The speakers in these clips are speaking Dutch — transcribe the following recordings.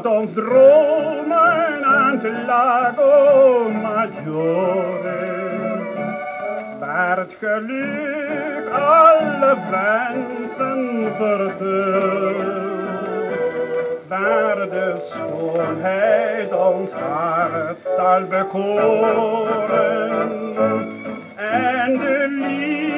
Laat ons dromen aan het lago maggiore, waar het geluk alle wensen vervult, waar de schoonheid ons hart zal bekoren. En de liefde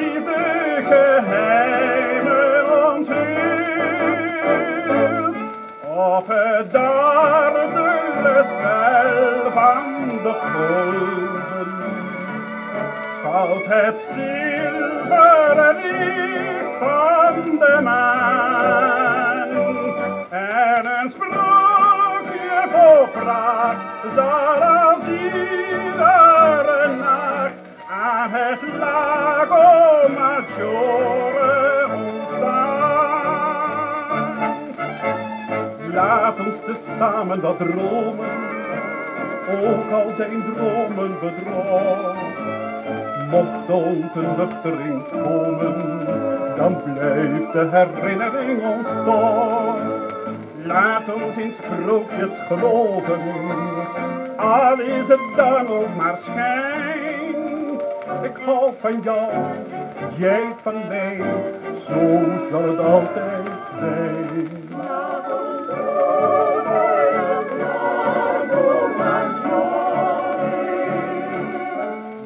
dardende spel van de golven valt het zilveren licht van de maan. En een sprookje pracht zal als Laat ons tezamen wat dromen, ook al zijn dromen bedrog. Mocht ook een luchtering komen, dan blijft de herinnering ons toch. Laat ons in sprookjes geloven, al is het dan ook maar schijn. Ik hou van jou, jij van mij, zo zal het altijd zijn.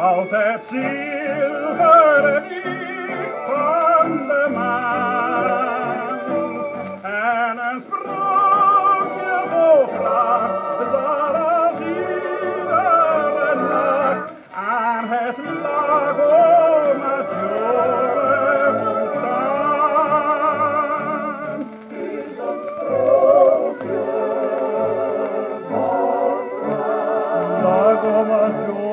valt het zilveren licht van de maan. En een sprookje pracht zal als iedere nacht aan het lago maggiore ontstaan. Maggiore.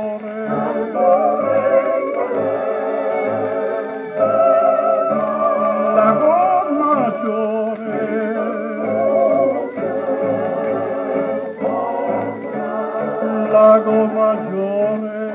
La go maggiore, la lago maggiore